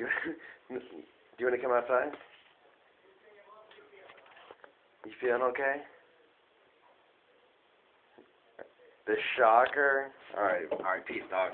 Do you, do you want to come outside? You feeling okay? The shocker. All right, all right, peace, dog.